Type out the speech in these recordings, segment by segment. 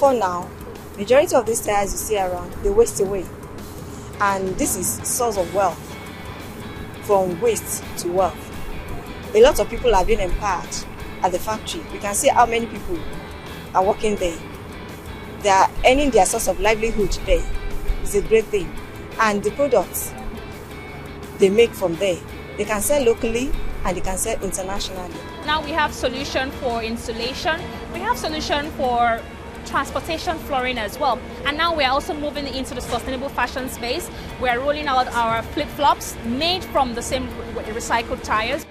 before now, majority of these tires you see around, they waste away. And this is source of wealth, from waste to wealth. A lot of people are being empowered at the factory. We can see how many people are working there. They are earning their source of livelihood there. It's a great thing. And the products they make from there, they can sell locally and they can sell internationally. Now we have solution for insulation. We have solution for transportation flooring as well. And now we're also moving into the sustainable fashion space. We're rolling out our flip-flops made from the same recycled tires.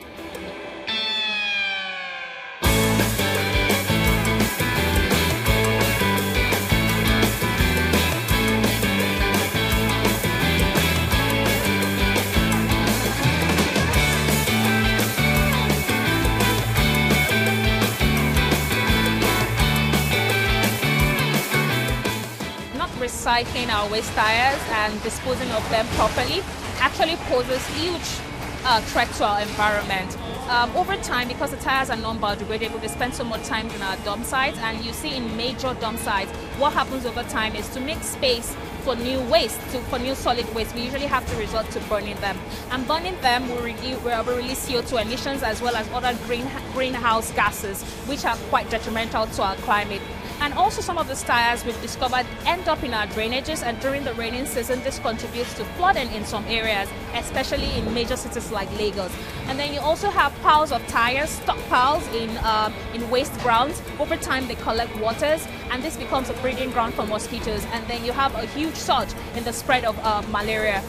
Recycling our waste tires and disposing of them properly actually poses huge uh, threat to our environment. Um, over time, because the tires are non-biodegradable, they spend so much time in our dump sites, and you see in major dump sites, what happens over time is to make space for new waste, to, for new solid waste, we usually have to resort to burning them. And burning them will, will release CO2 emissions as well as other green, greenhouse gases, which are quite detrimental to our climate. And also some of the tires we've discovered end up in our drainages and during the raining season this contributes to flooding in some areas, especially in major cities like Lagos. And then you also have piles of tires, stockpiles in, uh, in waste grounds. Over time they collect waters and this becomes a breeding ground for mosquitoes and then you have a huge surge in the spread of uh, malaria.